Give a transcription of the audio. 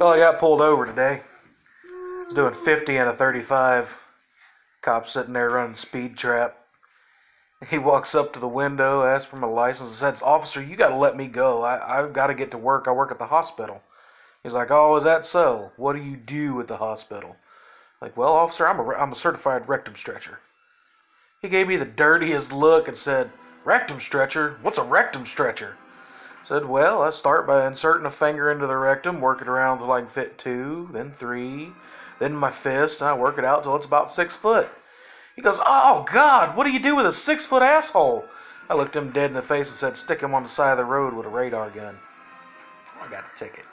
Well, I got pulled over today. I was doing 50 and a 35. Cop sitting there running speed trap. He walks up to the window, asks for my license, and says, Officer, you got to let me go. I, I've got to get to work. I work at the hospital. He's like, Oh, is that so? What do you do at the hospital? Like, well, officer, I'm a, I'm a certified rectum stretcher. He gave me the dirtiest look and said, Rectum stretcher? What's a rectum stretcher? Said, well, I start by inserting a finger into the rectum, work it around till I can fit two, then three, then my fist, and I work it out till it's about six foot. He goes, oh, God, what do you do with a six foot asshole? I looked him dead in the face and said, stick him on the side of the road with a radar gun. I got a ticket.